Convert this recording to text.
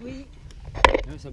Oui. Ça.